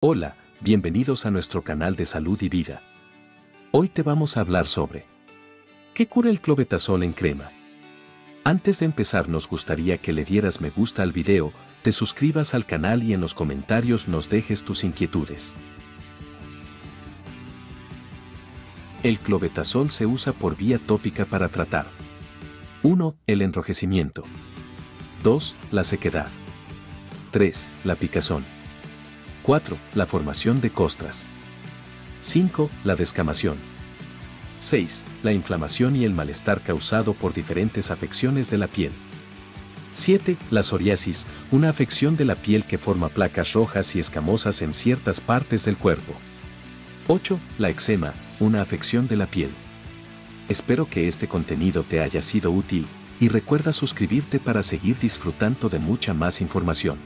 Hola, bienvenidos a nuestro canal de salud y vida. Hoy te vamos a hablar sobre ¿Qué cura el clobetasol en crema? Antes de empezar nos gustaría que le dieras me gusta al video, te suscribas al canal y en los comentarios nos dejes tus inquietudes. El clobetasol se usa por vía tópica para tratar 1. El enrojecimiento 2. La sequedad 3. La picazón 4. La formación de costras. 5. La descamación. 6. La inflamación y el malestar causado por diferentes afecciones de la piel. 7. La psoriasis, una afección de la piel que forma placas rojas y escamosas en ciertas partes del cuerpo. 8. La eczema, una afección de la piel. Espero que este contenido te haya sido útil y recuerda suscribirte para seguir disfrutando de mucha más información.